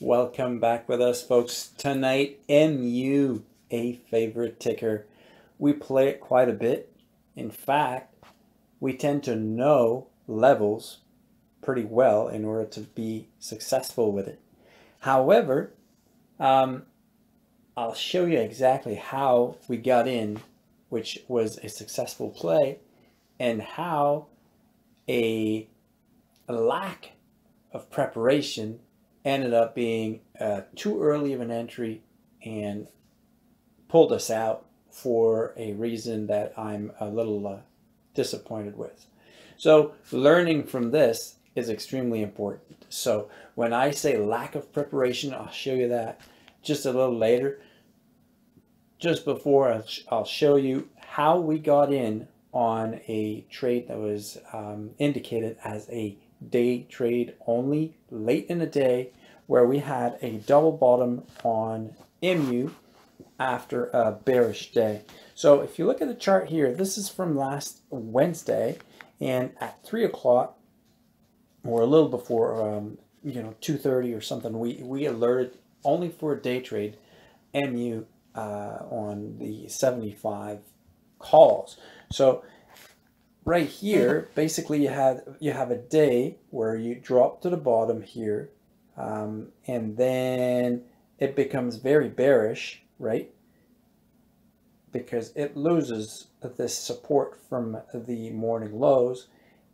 Welcome back with us, folks. Tonight, MU, a favorite ticker. We play it quite a bit. In fact, we tend to know levels pretty well in order to be successful with it. However, um, I'll show you exactly how we got in, which was a successful play, and how a, a lack of preparation ended up being uh, too early of an entry and pulled us out for a reason that I'm a little uh, disappointed with. So learning from this is extremely important. So when I say lack of preparation, I'll show you that just a little later. Just before I'll show you how we got in on a trade that was um, indicated as a day trade only late in the day where we had a double bottom on MU after a bearish day. So if you look at the chart here, this is from last Wednesday and at 3 o'clock or a little before, um, you know, 2.30 or something, we, we alerted only for a day trade MU uh, on the 75 calls. So right here, basically you have you have a day where you drop to the bottom here, um, and then it becomes very bearish, right? Because it loses this support from the morning lows,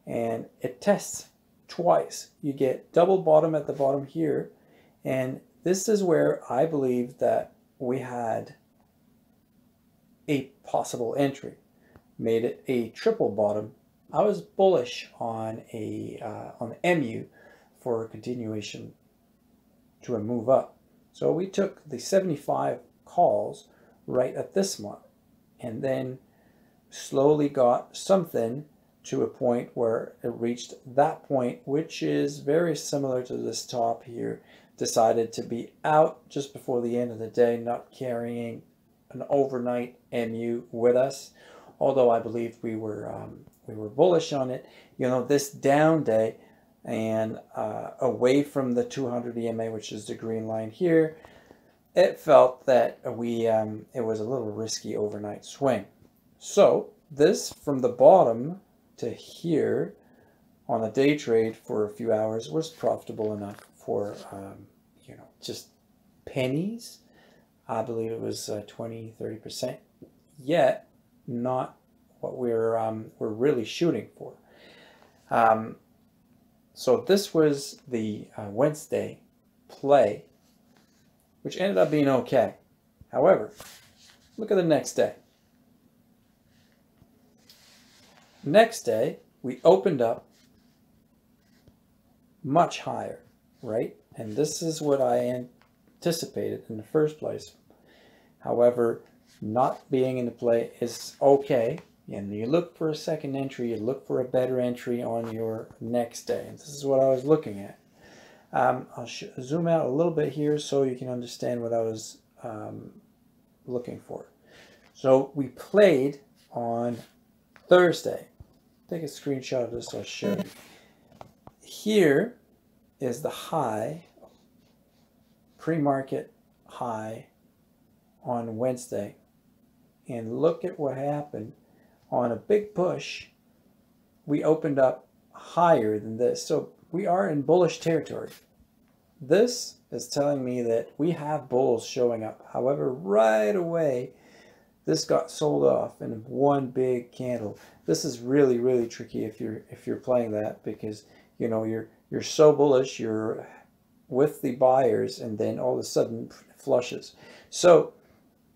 and it tests twice. You get double bottom at the bottom here, and this is where I believe that we had a possible entry made it a triple bottom. I was bullish on a uh, on the MU for a continuation to a move up. So we took the 75 calls right at this mark and then slowly got something to a point where it reached that point, which is very similar to this top here. Decided to be out just before the end of the day, not carrying an overnight MU with us although I believe we were um, we were bullish on it. You know, this down day and uh, away from the 200 EMA, which is the green line here, it felt that we um, it was a little risky overnight swing. So this from the bottom to here on a day trade for a few hours was profitable enough for um, you know just pennies. I believe it was uh, 20, 30%. Yet not what we're um, we're really shooting for. Um, so this was the uh, Wednesday play, which ended up being okay. However, look at the next day. Next day, we opened up much higher, right? And this is what I anticipated in the first place. However, not being in the play is okay. And you look for a second entry, you look for a better entry on your next day. And this is what I was looking at. Um, I'll zoom out a little bit here so you can understand what I was um, looking for. So we played on Thursday. Take a screenshot of this, I'll show you. Here is the high, pre-market high on Wednesday and look at what happened on a big push we opened up higher than this. So we are in bullish territory. This is telling me that we have bulls showing up. However right away this got sold off in one big candle. This is really really tricky if you're if you're playing that because you know you're you're so bullish you're with the buyers and then all of a sudden flushes. So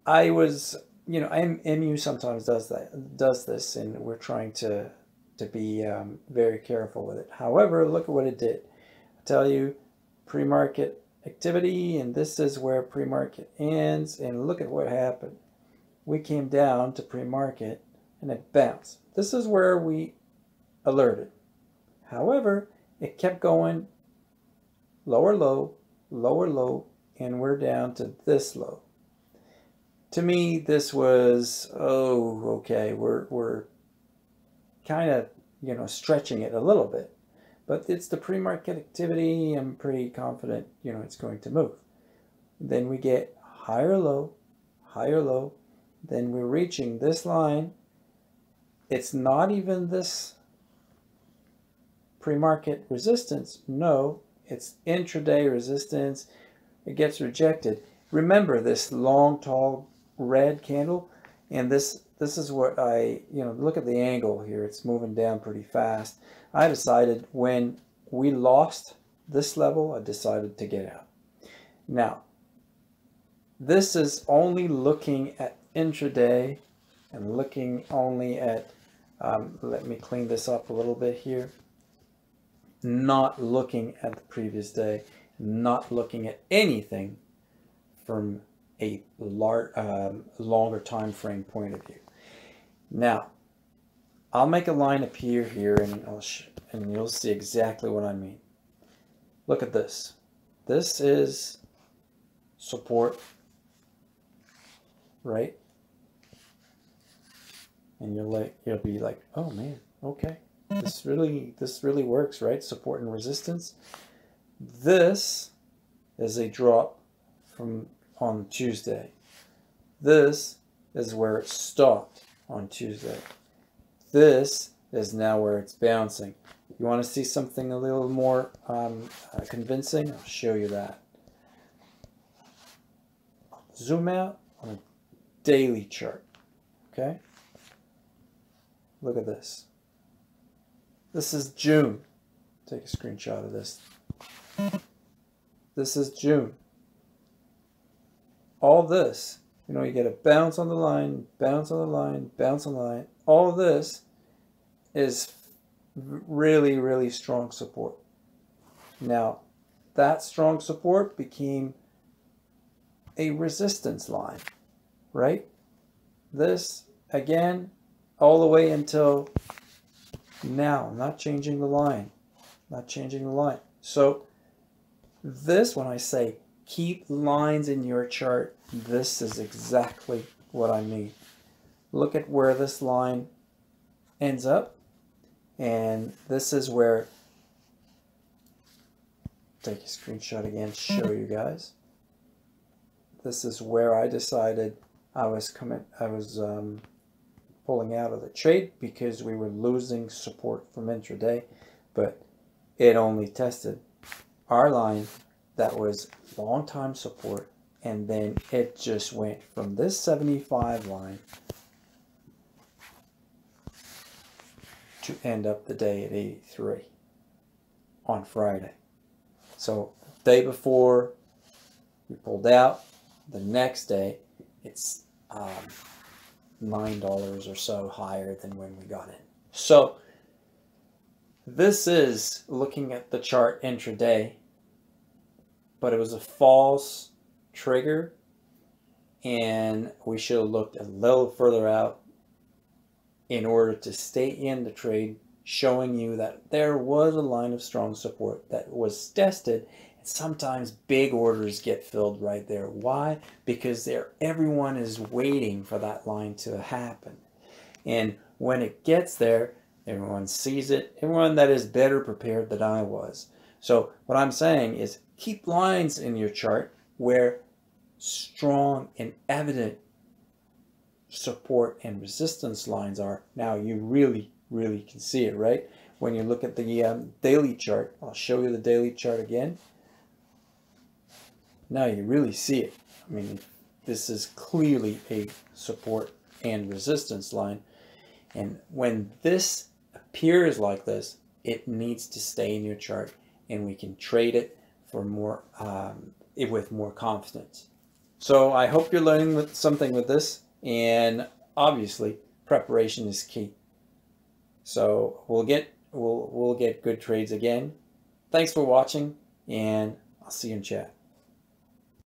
I was you know, MU sometimes does that, does this, and we're trying to to be um, very careful with it. However, look at what it did. I tell you, pre-market activity, and this is where pre-market ends, and look at what happened. We came down to pre-market, and it bounced. This is where we alerted. However, it kept going lower low, lower low, and we're down to this low to me, this was, oh, okay, we're, we're kind of, you know, stretching it a little bit. but it's the pre-market activity. I'm pretty confident, you know, it's going to move. Then we get higher low, higher low. Then we're reaching this line. It's not even this pre-market resistance. No, it's intraday resistance. It gets rejected. Remember this long, tall red candle, and this this is what I, you know, look at the angle here. It's moving down pretty fast. I decided when we lost this level, I decided to get out. Now, this is only looking at intraday and looking only at, um, let me clean this up a little bit here, not looking at the previous day, not looking at anything from a lar um, longer time frame point of view. Now, I'll make a line appear here and, I'll and you'll see exactly what I mean. Look at this. This is support, right? And you'll like you'll be like, oh man, okay. This really this really works, right? Support and resistance. This is a drop from on Tuesday. This is where it stopped on Tuesday. This is now where it's bouncing. You want to see something a little more um, uh, convincing? I'll show you that. Zoom out on a daily chart. Okay? Look at this. This is June. Take a screenshot of this. This is June. All this you know, you get a bounce on the line, bounce on the line, bounce on the line. All this is really, really strong support. Now, that strong support became a resistance line, right? This, again, all the way until now, not changing the line, not changing the line. So this, when I say keep lines in your chart, this is exactly what I mean. Look at where this line ends up. And this is where, take a screenshot again show you guys. This is where I decided I was coming, I was um, pulling out of the trade because we were losing support from intraday, but it only tested our line that was long time support and then it just went from this 75 line to end up the day at 83 on Friday. So day before we pulled out, the next day it's um, nine dollars or so higher than when we got in. So this is looking at the chart intraday but it was a false trigger and we should have looked a little further out in order to stay in the trade showing you that there was a line of strong support that was tested. And sometimes big orders get filled right there. Why? Because there everyone is waiting for that line to happen. And when it gets there everyone sees it. Everyone that is better prepared than I was. So what I'm saying is keep lines in your chart where strong and evident support and resistance lines are. Now you really, really can see it, right? When you look at the um, daily chart, I'll show you the daily chart again. Now you really see it. I mean, this is clearly a support and resistance line. And when this appears like this, it needs to stay in your chart and we can trade it for more um, with more confidence. So I hope you're learning with something with this, and obviously preparation is key. So we'll get we'll we'll get good trades again. Thanks for watching, and I'll see you in chat.